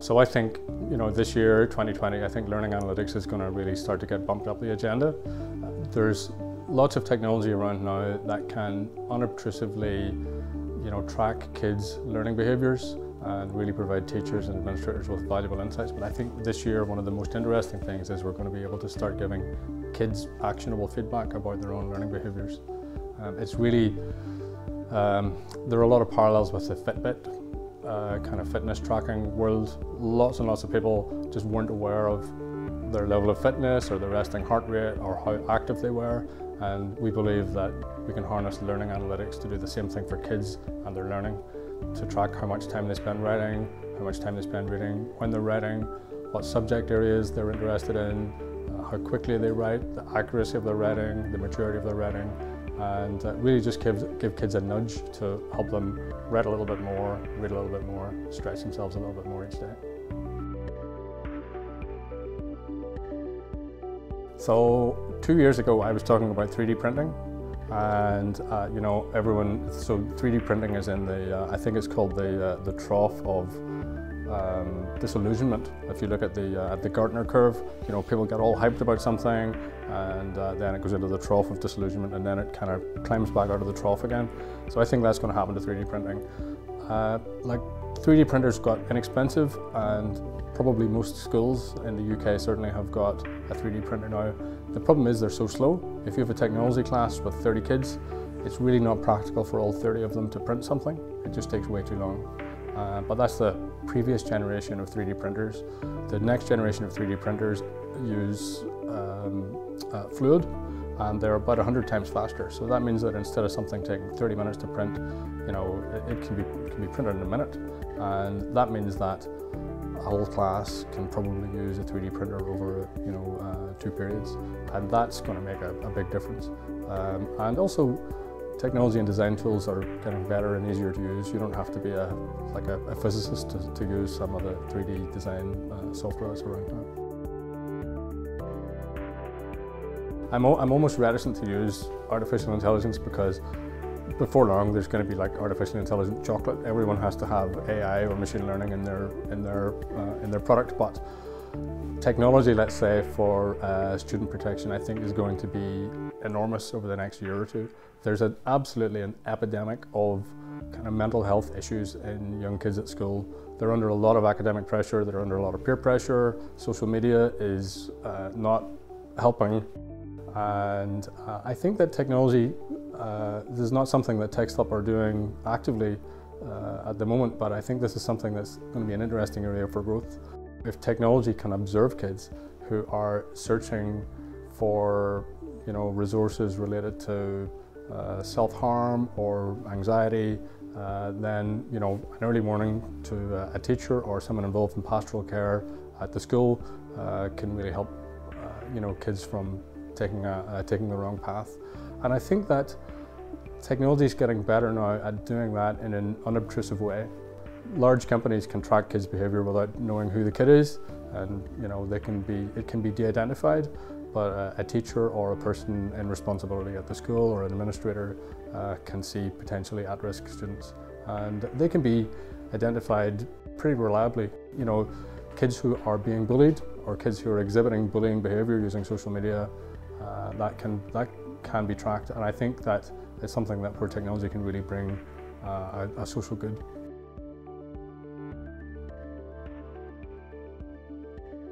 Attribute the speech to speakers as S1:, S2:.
S1: So I think, you know, this year, 2020, I think learning analytics is going to really start to get bumped up the agenda. There's lots of technology around now that can unobtrusively, you know, track kids' learning behaviours and really provide teachers and administrators with valuable insights. But I think this year, one of the most interesting things is we're going to be able to start giving kids actionable feedback about their own learning behaviours. Um, it's really, um, there are a lot of parallels with the Fitbit uh, kind of fitness tracking world. Lots and lots of people just weren't aware of their level of fitness or their resting heart rate or how active they were. And we believe that we can harness learning analytics to do the same thing for kids and their learning, to track how much time they spend writing, how much time they spend reading, when they're writing, what subject areas they're interested in, uh, how quickly they write, the accuracy of their writing, the maturity of their writing, and uh, really just give, give kids a nudge to help them read a little bit more, read a little bit more, stretch themselves a little bit more each day. So two years ago I was talking about 3D printing and uh, you know everyone, so 3D printing is in the, uh, I think it's called the, uh, the trough of um, disillusionment. If you look at the uh, at the Gartner curve, you know people get all hyped about something, and uh, then it goes into the trough of disillusionment, and then it kind of climbs back out of the trough again. So I think that's going to happen to 3D printing. Uh, like 3D printers got inexpensive, and probably most schools in the UK certainly have got a 3D printer now. The problem is they're so slow. If you have a technology class with 30 kids, it's really not practical for all 30 of them to print something. It just takes way too long. Uh, but that's the previous generation of 3D printers. The next generation of 3D printers use um, uh, fluid and they're about 100 times faster. So that means that instead of something taking 30 minutes to print, you know, it, it can be can be printed in a minute. And that means that a whole class can probably use a 3D printer over, you know, uh, two periods. And that's going to make a, a big difference. Um, and also, Technology and design tools are getting better and easier to use. You don't have to be a like a, a physicist to, to, use some of the 3D design uh, software that's around now. I'm, I'm almost reticent to use artificial intelligence because before long there's going to be like artificial intelligent chocolate. Everyone has to have AI or machine learning in their in their uh, in their product, but technology, let's say, for uh, student protection, I think is going to be enormous over the next year or two. There's an, absolutely an epidemic of kind of mental health issues in young kids at school. They're under a lot of academic pressure, they're under a lot of peer pressure. Social media is uh, not helping. And uh, I think that technology uh, is not something that Texthelp are doing actively uh, at the moment, but I think this is something that's going to be an interesting area for growth. If technology can observe kids who are searching for you know, resources related to uh, self-harm or anxiety, uh, then you know, an early warning to uh, a teacher or someone involved in pastoral care at the school uh, can really help uh, you know, kids from taking, a, taking the wrong path. And I think that technology is getting better now at doing that in an unobtrusive way large companies can track kids' behaviour without knowing who the kid is, and you know they can be it can be de-identified. But uh, a teacher or a person in responsibility at the school or an administrator uh, can see potentially at-risk students, and they can be identified pretty reliably. You know, kids who are being bullied or kids who are exhibiting bullying behaviour using social media, uh, that can that can be tracked, and I think that it's something that where technology can really bring uh, a, a social good.